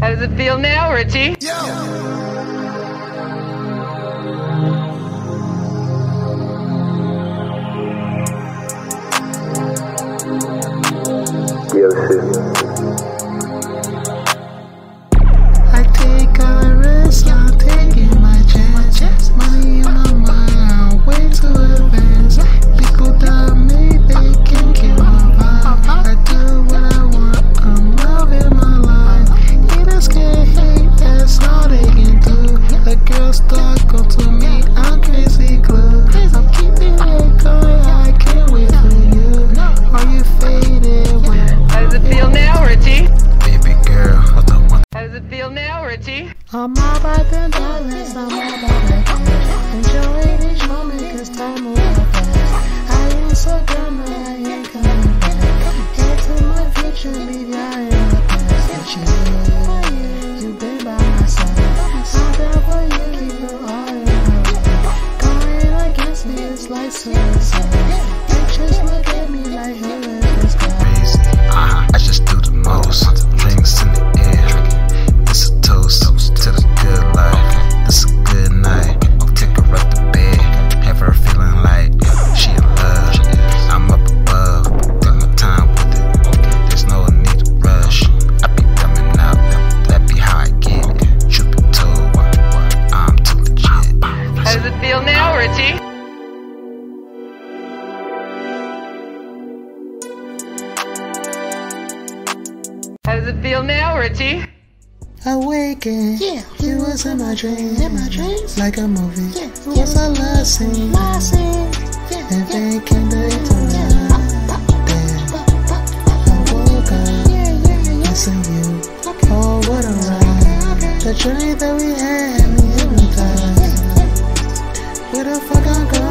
How does it feel now, Richie? I feel now, Richie? I'm all about the dollars, I'm all about the cash. Enjoy each moment, cause time will fast. I ain't so dumb, I ain't coming back. Head to my future, leave y'all in the past. But you, you've been by my side. I'm down for you, keep it all in my way. Going against me, it's like suicide. Now, How does it feel now, Richie? Awaken. Yeah. You was in my dreams. In my dreams. Like a movie. Yeah. It was a love scene. Love scene. Yeah. And then came back to life. Damn. I woke up. Yeah, yeah, yeah. Missing you. Oh, what a ride. The journey that we had. Me where the fuck I go?